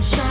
shine.